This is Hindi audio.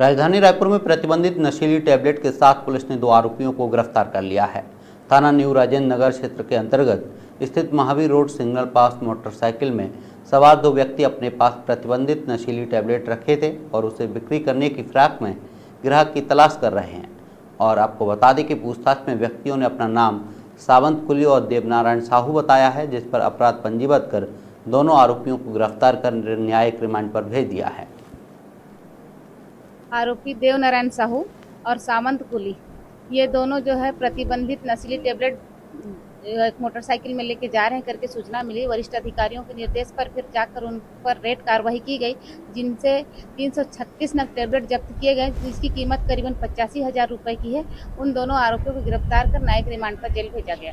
राजधानी रायपुर में प्रतिबंधित नशीली टैबलेट के साथ पुलिस ने दो आरोपियों को गिरफ़्तार कर लिया है। थाना न्यू राजेंद्र नगर क्षेत्र के अंतर्गत स्थित महावीर रोड सिग्नल पास मोटरसाइकिल में सवार दो व्यक्ति अपने पास प्रतिबंधित नशीली टैबलेट रखे थे और उसे बिक्री करने की फिराक में ग्राहक की तलाश कर रहे हैं। और आपको बता दें कि पूछताछ में व्यक्तियों ने अपना नाम सावंत कुली और देवनारायण साहू बताया है, जिस पर अपराध पंजीबद्ध कर दोनों आरोपियों को गिरफ़्तार कर न्यायिक रिमांड पर भेज दिया है। आरोपी देवनारायण साहू और सामंत कुली। ये दोनों जो है प्रतिबंधित नशीली टेबलेट एक मोटरसाइकिल में लेके जा रहे हैं, करके सूचना मिली। वरिष्ठ अधिकारियों के निर्देश पर फिर जाकर उन पर रेड कार्रवाई की गई, जिनसे 336 नग टेबलेट जब्त किए गए, जिसकी कीमत करीबन पचासी हज़ार रुपए की है। उन दोनों आरोपियों को गिरफ़्तार कर न्यायिक रिमांड पर जेल भेजा गया।